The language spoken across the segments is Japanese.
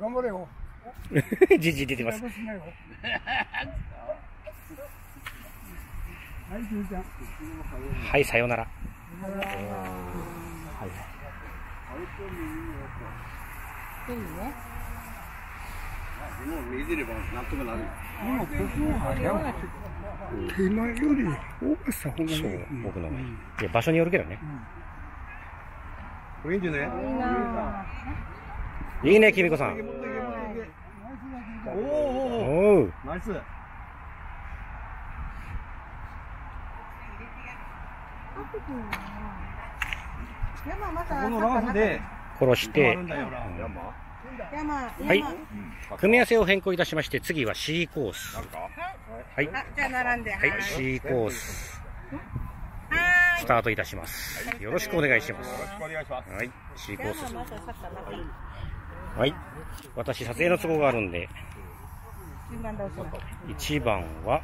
頑張れよ。じじ出てます。はい、さようなら。はい。いいね。もう見てればなん。とかなる。今、ここはや、今より大橋さん。そう、僕のね。いや、場所によるけどね。これいいん。じゃないいいな。いいね、きみこさん。おおお。ナイス。山またこのラフで、殺してはい山組み合わせを変更いたしまして、次は C コース。はい。あじゃあ並んでははい、C コース。はスタートいたします。よろしくお願いします。お願いします。はい、C コース。はい。私、撮影の都合があるんで、1番は、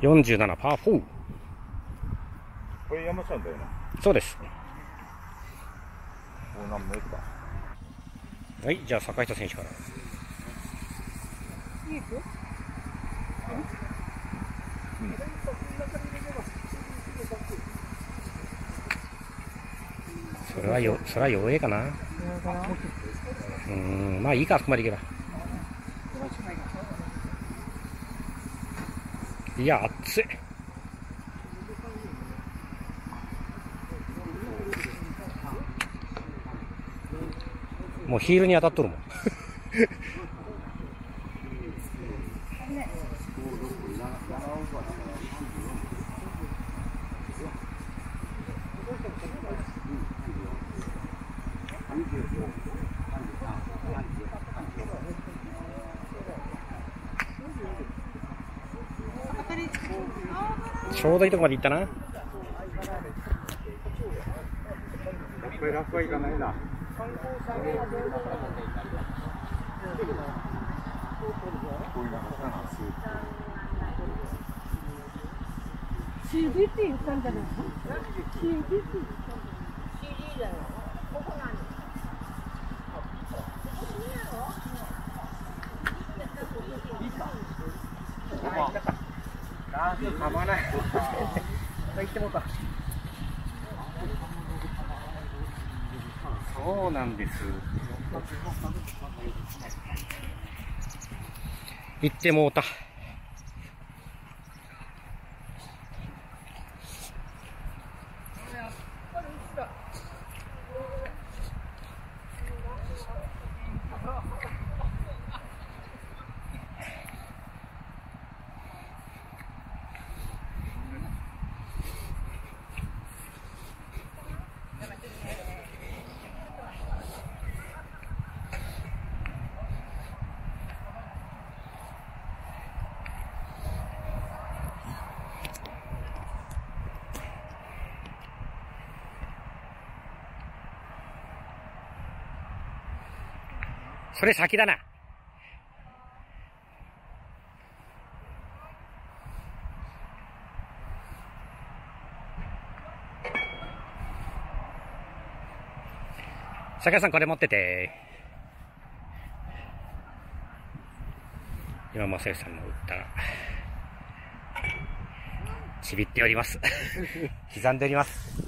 47パー4。これ山ちゃんだよな。そうです。はい、じゃあ坂下選手から。いいですよそれはよ、それは弱えかな。うん、まあいいか、ここまでいけば。いや、熱い。もうヒールに当たっとるもん。ちょうどいいとこまで行ったな。これラフはいかないな。シーディって言ったんじゃないシーディってあー、かまない。行ってもうた。そうなんです。行ってもうた。それ先だな。酒井さんこれ持ってて。今正義さんの打ったら、ちびっております。刻んでおります。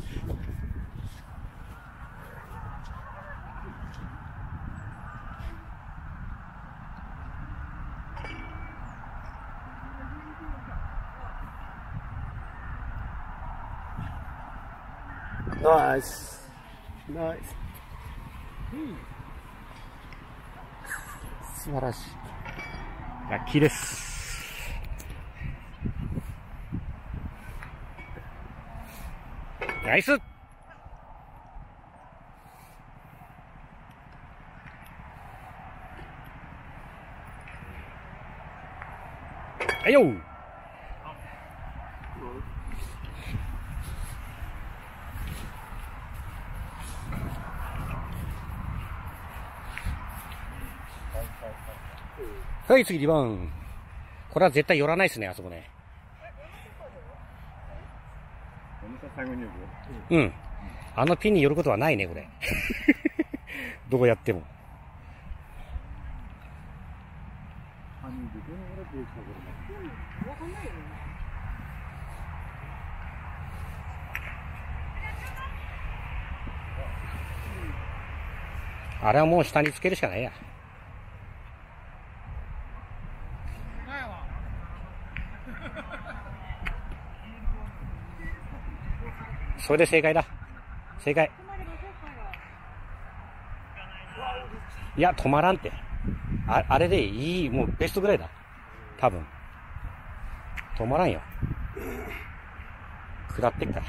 ナイス。ナイス。素晴らしい。木です。ナイスはいよはい、次2番。これは絶対寄らないですね、あそこね。うん。あのピンに寄ることはないね、これ。どうやっても。あれはもう下につけるしかないや。それで正解だ。正解。いや、止まらんって。ああれでいい、もうベストぐらいだ。多分。止まらんよ。下ってっから。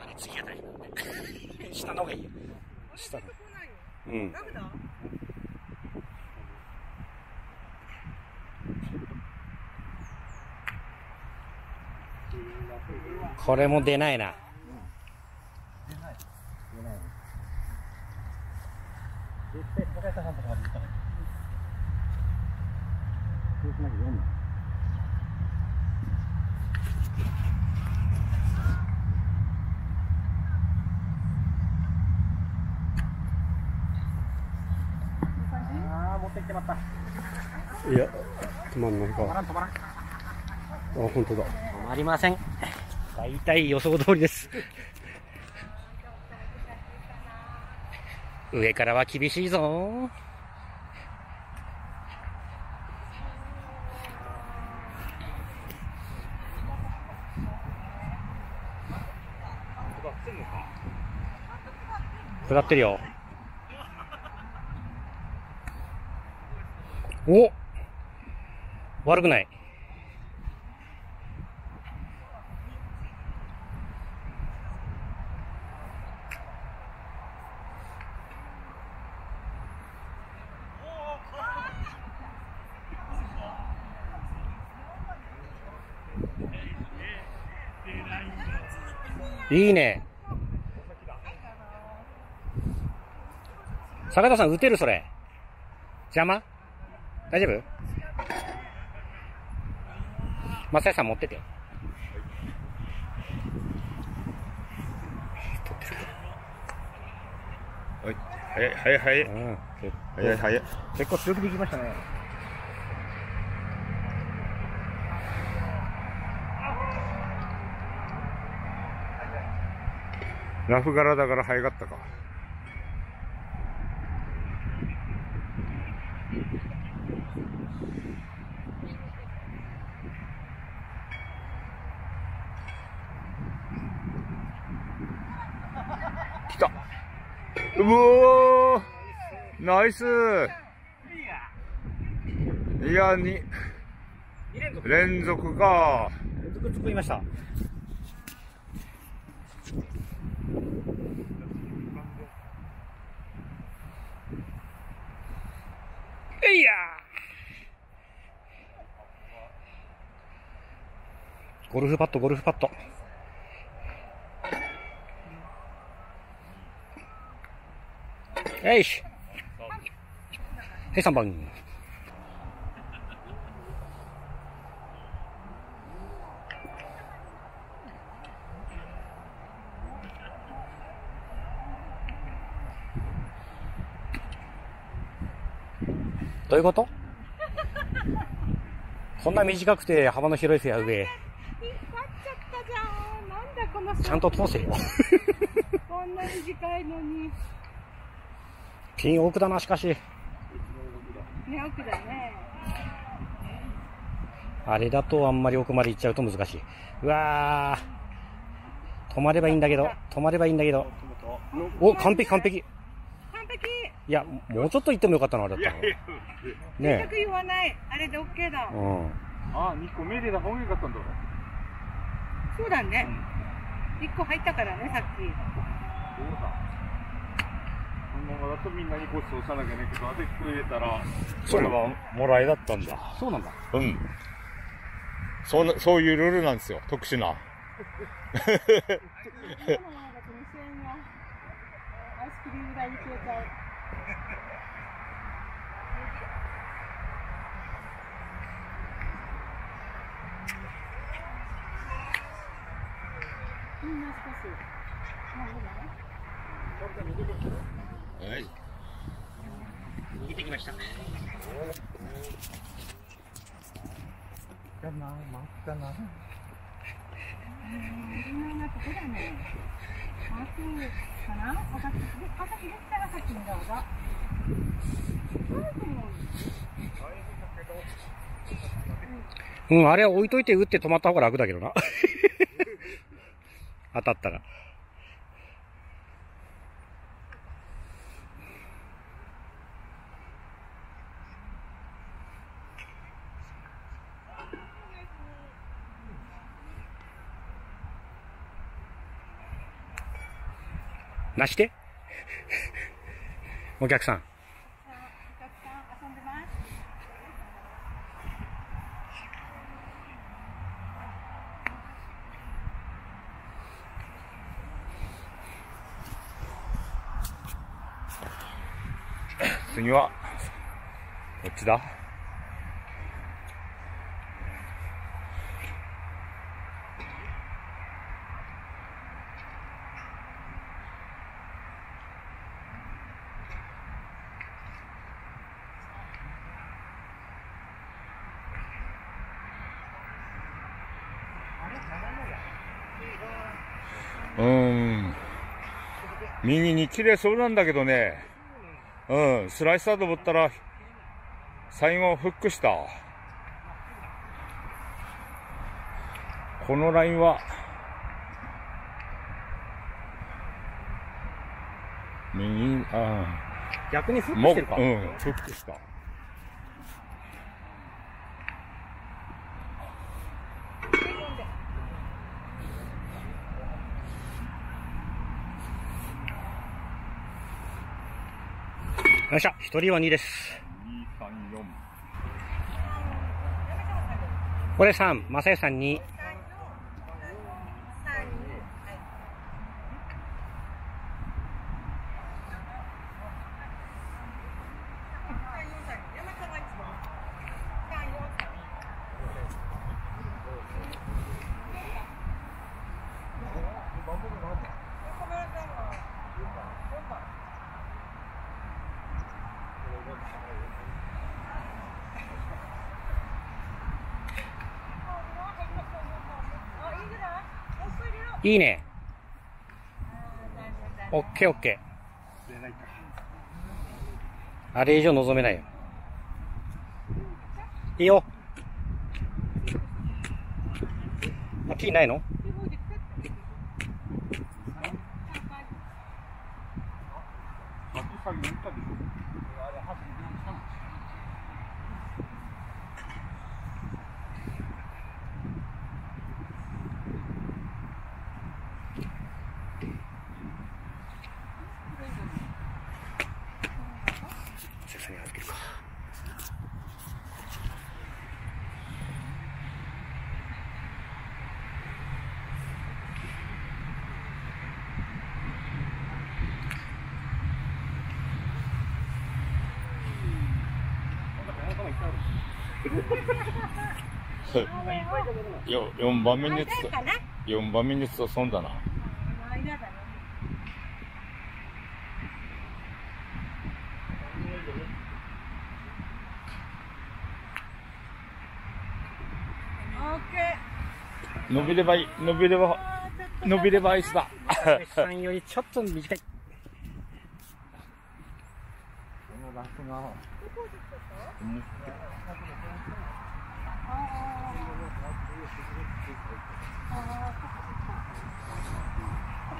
あれ次あたりなんで。下の方がいいよ。下の。うん。これも出ないな。いや、止まんないか。あ、本当だ。止まりません。大体予想通りです。上からは厳しいぞ。下ってるよ。お悪くない。いいね。坂田さん、打てるそれ。邪魔？大丈夫？松谷さん持ってて。はい。早い、早い、早い。うん。早い、早い。結構強気でいきましたね。ラフ柄だから早かったか。来たうおーナイスいや、に、連続か。連続作りました。えいやゴルフパット、ゴルフパット。よし。はい、3番。どういうこと？こんな短くて幅の広いフェアウェイ、引っ張っちゃったじゃん。なんだこのちゃんと通せよ。こんな短いのに。ピン奥だな、しかし。ね、奥だね。あれだとあんまり奥まで行っちゃうと難しい。うわー。止まればいいんだけど、止まればいいんだけど。お、完璧完璧。いや、もうちょっと行ってもよかったの、あれだったの。全ねく言わない。あれで OK だえ。。うん。あ、2個目でた方がよかったんだ。そうだね。一個入ったからね、さっき。そうだ。このままだとみんなにごちそうさなきゃねけど、あと1個入れたら、そうなのはもらいだったんだ。そうなんだ。うん。そんな、そういうルールなんですよ、特殊な。今のままだと2000円がアイスクリーム代に消えちゃう。みんな少し。もういいのはい。逃げてきました。みんなここだね。もうすぐかなお先で、お先でしたら先にどうぞ。うん、あれは置いといて打って止まった方が楽だけどな。当たったら。なして お客さん。お客さん遊んでます。次は、こっちだうーん。右に切れそうなんだけどね。うん、スライスだと思ったら、最後フックした。このラインは、右、あ逆にフックしてるか。フックした。よっしゃ、一人は2です。2、3、4。これ3、正義さん2。いいね。オッケーオッケー。あれ以上望めないよ。いいよ。あ、キーないのさっきさっき言ったでしょ正義さんに預けるか。よ4番目につかな4番目につ損だな。間だね。オッケ伸びればいい、伸びれば、ー。伸びればアイスだ。さんよりちょっと短い。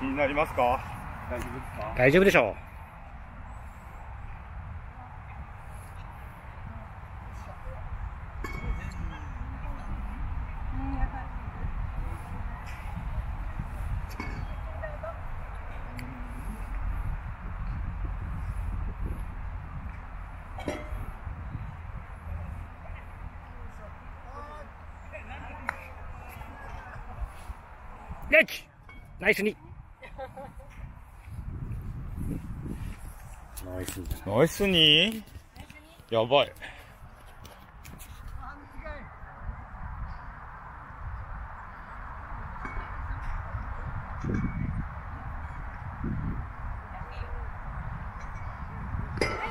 気になりますか？大丈夫ですか？大丈夫でしょう。べきナイスにナイスにナイスにやばい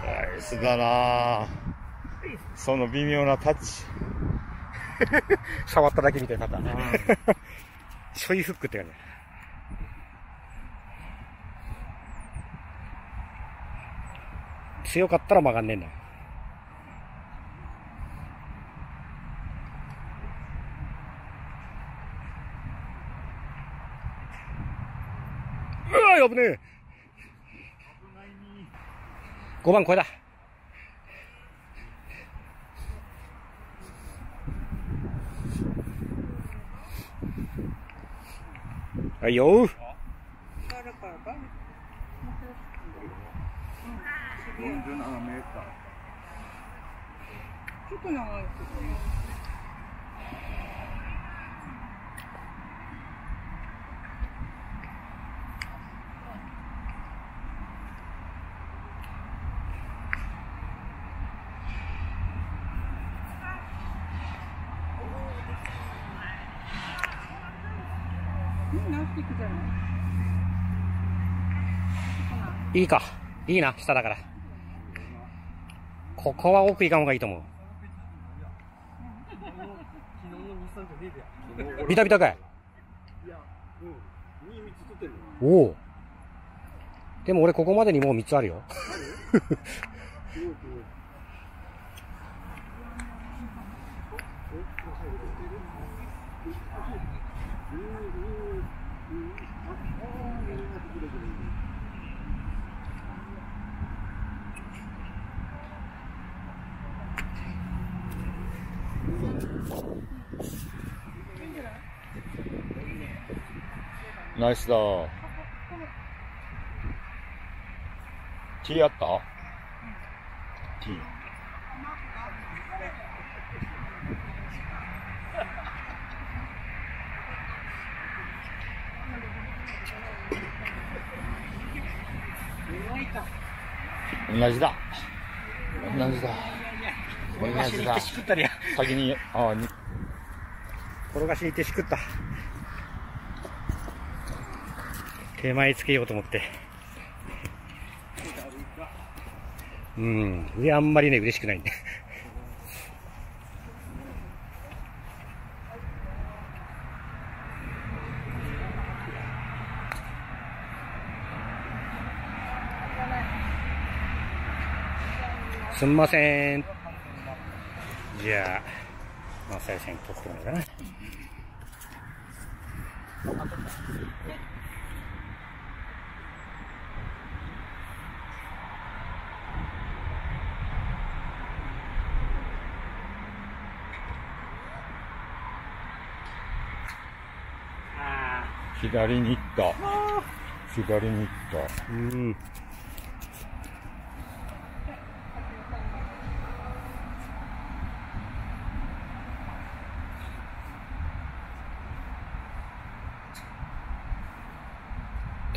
ナイスだなその微妙なタッチ。触っただけみたいなパター ショイフックって感じ。強かったら曲がんねえんだ。うわ危ねえ。5番これだ。はいよちょっと長いですね。うん、直していくじゃない。いいか。いいな、下だから。ここは奥行かん方がいいと思う。ビタビタかいおお。でも俺ここまでにもう3つあるよ。ナイスだ。T あった ?T。同じだ。同じだ。同じだ。先に、ああ、に転がしに行ってしくった。手前つけようと思って。うん。上あんまりね、嬉しくないんで。すんません。じゃあ、まあ、最初に取ってもらうかな。左に行った。左に行った。うん。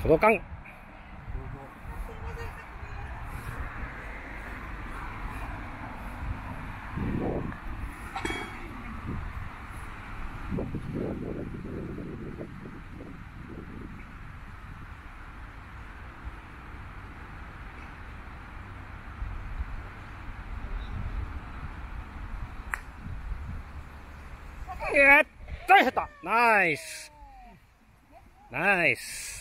届かん。やった入ったナイスナイス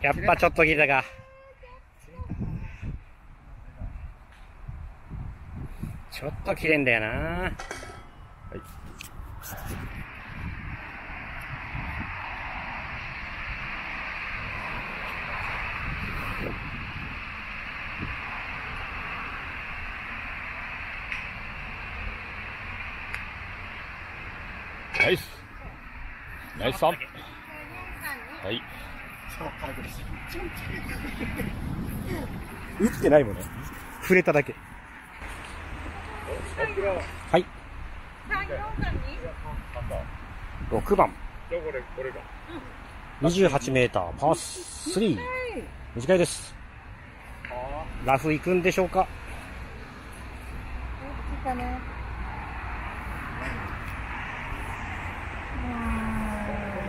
やっぱちょっと切れたか。ちょっと切れんだよな。ナイス。ナイスさん。はい。打ってないもんね。触れただけ。はい。6番。28メーター、パー3。短いです。ラフ行くんでしょうかしたね。うーん。お。おー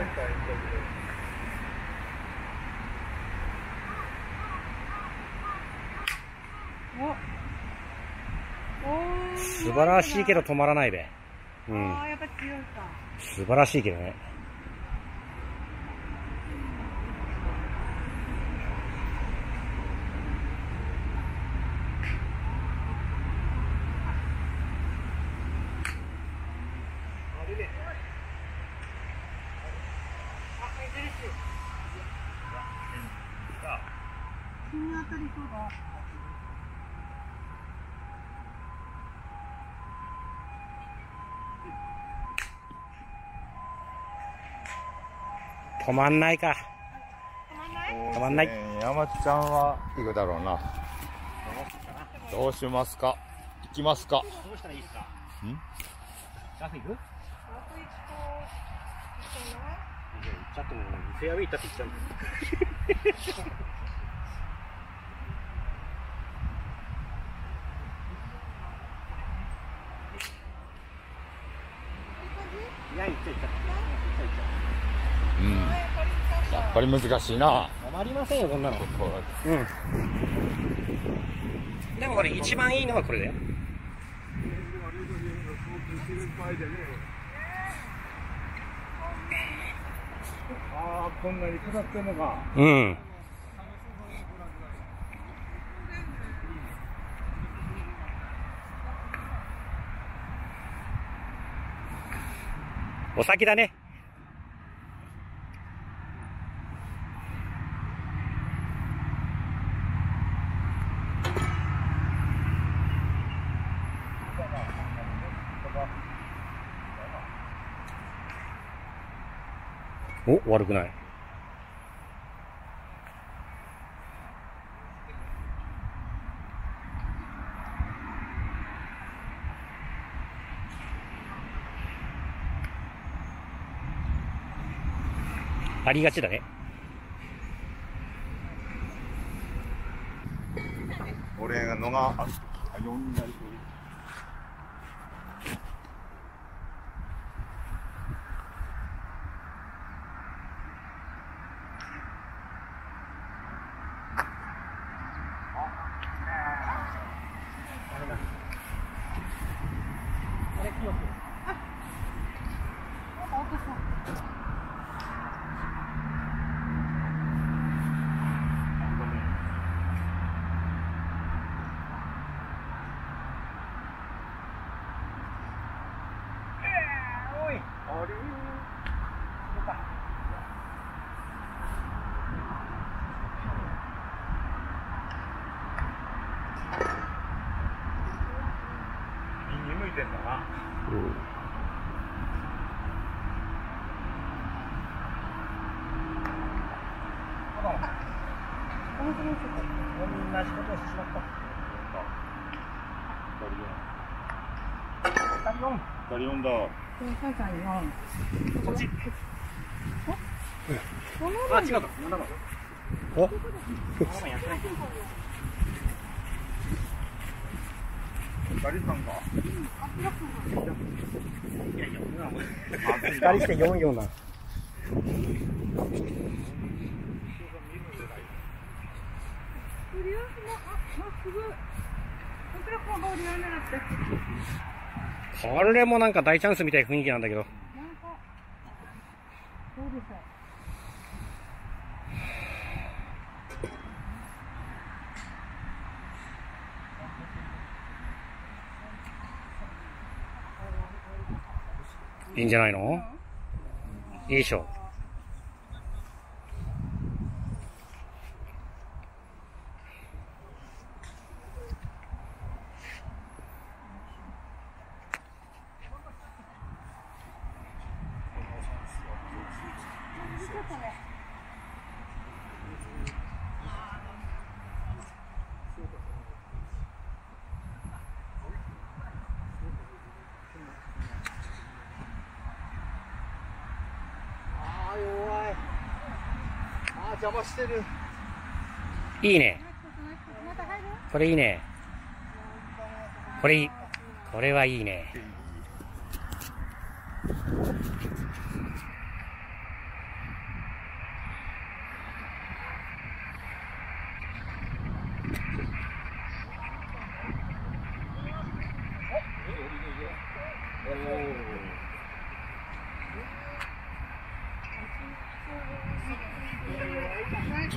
素晴らしいけど止まらないべ。うん。素晴らしいけどね。止まんないか。止まんない？止まんない。えー山ちゃんは。行くだろうな。どうしますか？行きますか？どうしたらいいですか？ん？ラフ行く？あと一個、一個ない行っちゃっても、フェアウェイ行ったって言っちゃうんだよ。いや、行っちゃ行っちゃった。うん。難しいな。止まりませんよ、こんなの。こうん。でもこれ一番いいのはこれだよ。ああ、こんなに下ってんのか。うん。お先だね。お、悪くない。ありがちだね。俺がのが、あ、4にてんだな、うん同じことしてしまった。ガリオン。ガリオンだ。っ。あ、違か。っ。ガリさんが。2人して44なこれもなんか大チャンスみたいな雰囲気なんだけど。いいんじゃないの？いいでしょ。ああ、弱い。ああ、邪魔してる。いいね。これいいね。これいい。これはいいね。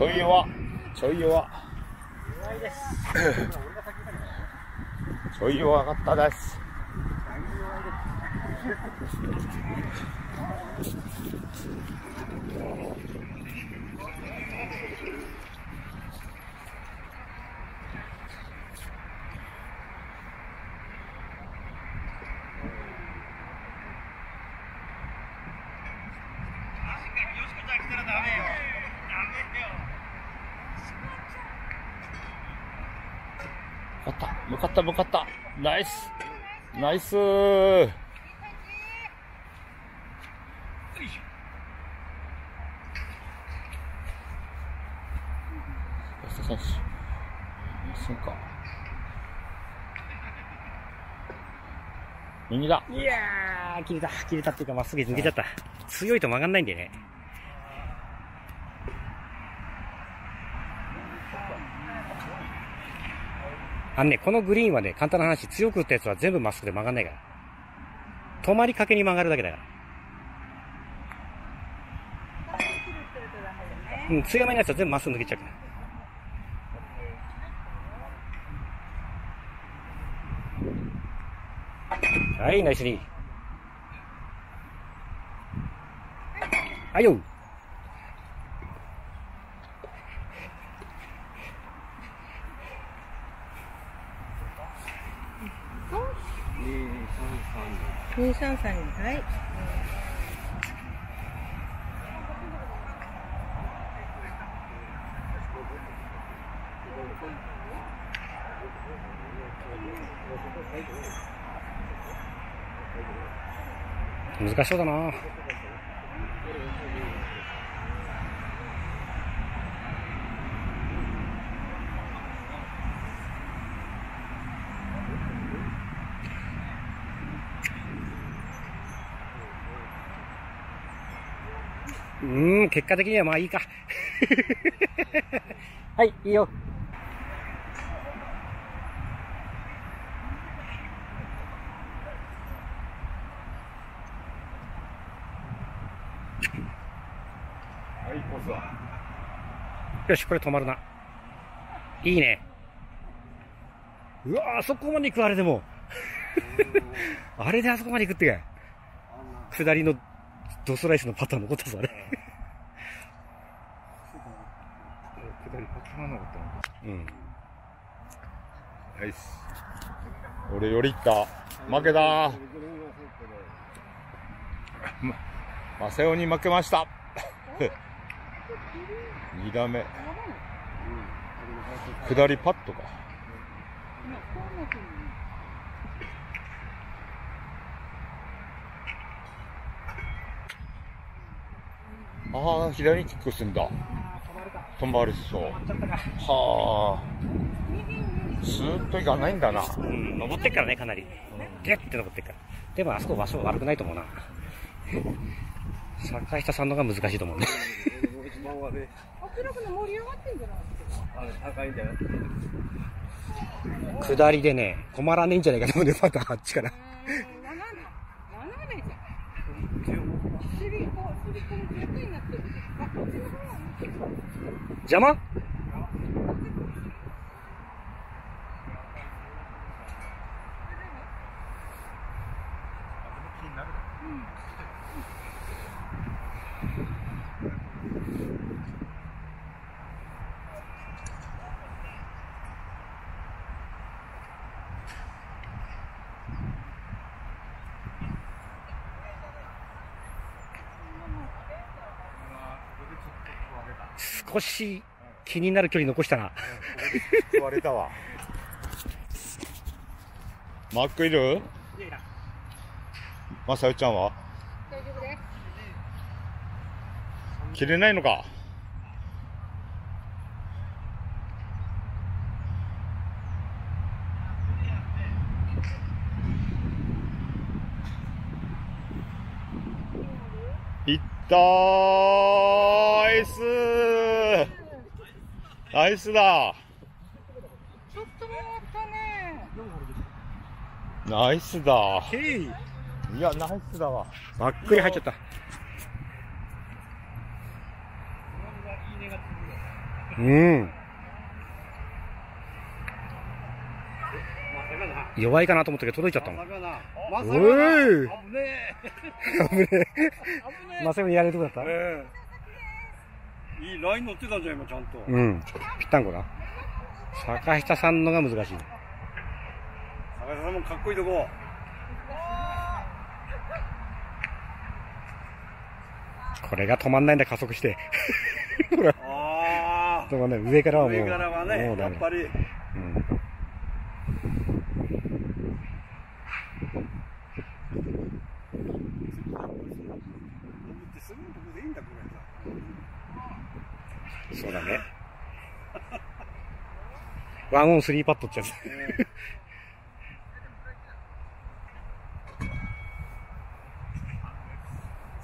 ちょい弱。ちょい弱。ちょい弱かったです。向かった、向かった、向かった。ナイス。ナイス。そうか。右だ。いやー、切れた、切れたっていうか、まっすぐ抜けちゃった。強いと曲がんないんでね。あのね、このグリーンはね、簡単な話、強く打ったやつは全部まっすぐで曲がんないから。止まりかけに曲がるだけだから。うん、強めのやつは全部まっすぐ抜けちゃうから。はい、ナイスリー。はいよ。二三三にはい。難しそうだな。結果的にはまあいいか。はい、いいよ。はい、コースは。よし、これ止まるな。いいね。うわあそこまで行く、あれでも。あれであそこまで行くってか。下りのドスライスのパターン残ったぞ、あれ。下りパターンなかったのかうん。ナイス。俺より行った。負けだ。ま、マセオに負けました。二打目。下りパットか。ああ、左にキックすんだ。止まるそう。はあ。スーッといかないんだな。うん、登ってっからね、かなり。ゲッて登ってっから。でも、あそこ場所悪くないと思うな。坂下さんのが難しいと思うね。下りでね、止まらねえんじゃないかと思うんで、またあっちから。邪魔少し気になる距離残したな。割れたわ。マックいるまさよちゃん。は大丈夫です。切れないのかいったーいすーナイスだちょっともったね。ナイスだへい。いや、ナイスだわ。ばっくり入っちゃった。うん。弱いかなと思ったけど届いちゃったもん。まさかな。まさかおな。い危ね 危ねえ。まさかにやれるとこだった？え。ええいいライン乗ってたじゃん、今ちゃんと。うん。ぴったんこだ。坂下さんのが難しい。坂田さんもかっこいいとこ。これが止まんないんだ、加速して。止まんない。上からあ。はもう。上からはね、やっぱり。うん。すぐのとこでいいんだ、これさ。そうだね。ワンオンスリーパットってやつ。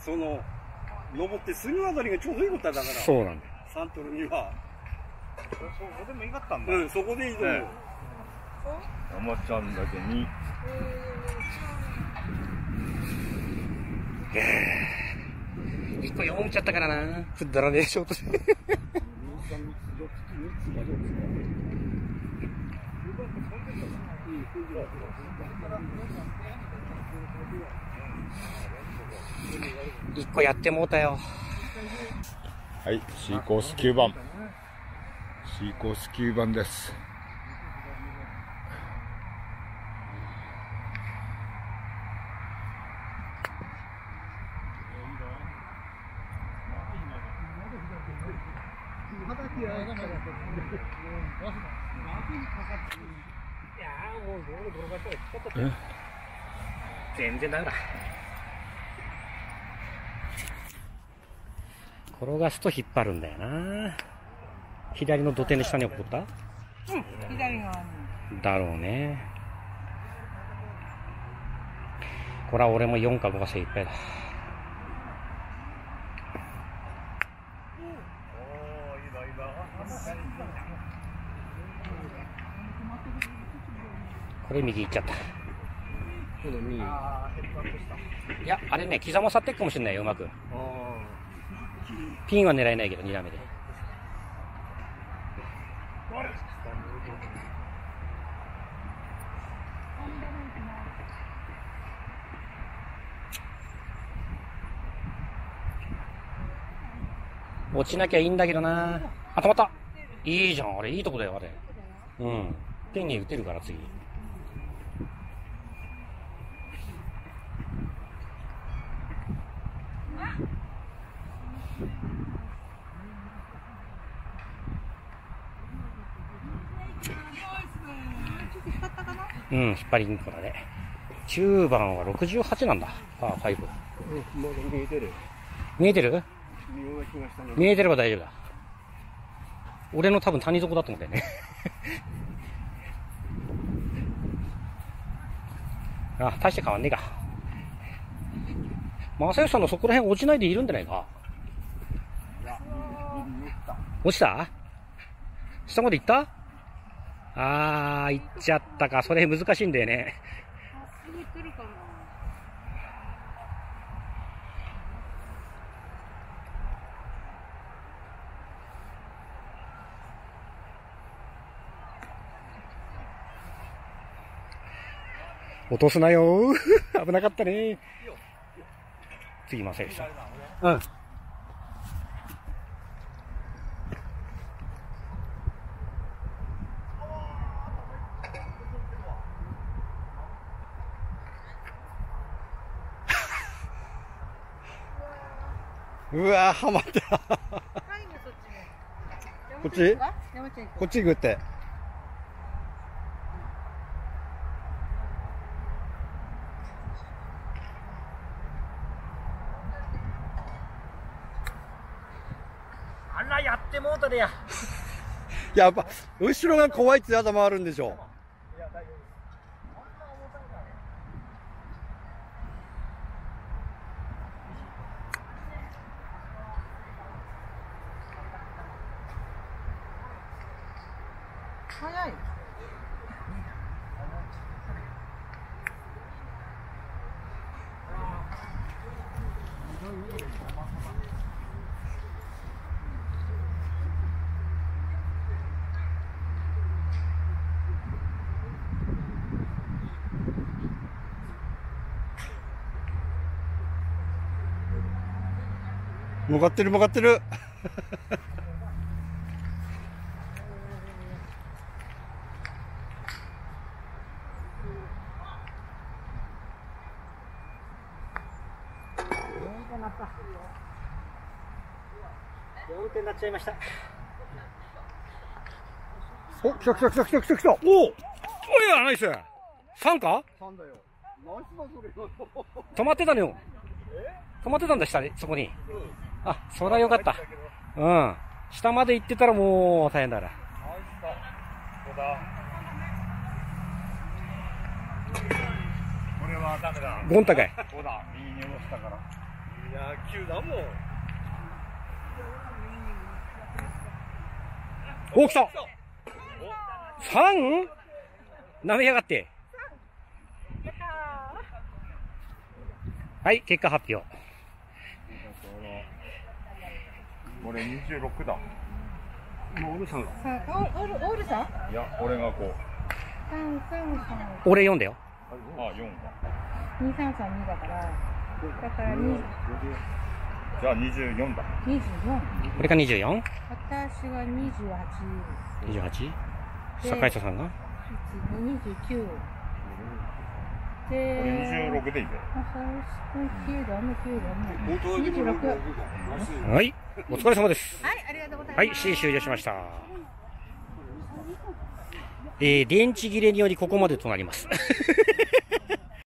その、登ってすぐあたりがちょうどいいことだから。そうなんだよ。サントルには。そこでもいいかったんうん、そこでいいと思う。ね山ちゃんだけに。一個読んじゃったからな。くだらねえショートして。一個やってもうたよ。はい、C コース9番。C コース9番です。全然ダメだ。転がすと引っ張るんだよな。左の土手の下に落っこった？うん、左側に。だろうね。これは俺も4か5が精一杯だ。これ右行っちゃった。いや、あれね、刻まさってっかもしれないよ、うまく。ピンは狙えないけど、2打目で。落ちなきゃいいんだけどなあ、止まったいいじゃん、あれ、いいとこだよ、あれ。うん。ピンに打てるから、次。うん、引っ張りにこだね。9番は68なんだ。パー5。うん、もう見えてる。見えてる？見えてれば大丈夫だ。俺の多分谷底だと思うんだよね。あ、大して変わんねえか。正義さんのそこら辺落ちないでいるんじゃないか？落ちた？下まで行った？あー、行っちゃったか。それ難しいんだよね。落とすなよー 危なかったね次正義さん。うん。うわー、はまった。こっち？ここっち行くって。あら、やってもうたでや。やっぱ、後ろが怖いって頭あるんでしょ。早い。向かってる向かってる。4点なった。4点になっちゃいました。お、来た来た来た来た来た来た。おおおいや、ナイス。3か？3だよ。ナイスだそれ。止まってたのよ。止まってたんだ、下に、そこに。あ、そりゃよかった。うん。下まで行ってたらもう大変だな。これはダメだ。ゴンタかい。5だ。右に落ちたから。いや、9だもん。お、来た !3? 舐めやがって。はい、結果発表。これ26だ。もうオルさんが。オール、オールさん？いや、俺がこう。三三三俺4だよ。あ、4か。二三三二だから。だから二じゃあ24だ。二十四。俺が 24?28? 私が二十八。で坂井さんが？一二十九。これで、26でいいべ。あ、そう九だね、九だね。二十六。はい、はい、お疲れ様です。ありがとうございます。はい、試終了しました。えー、電池切れによりここまでとなります。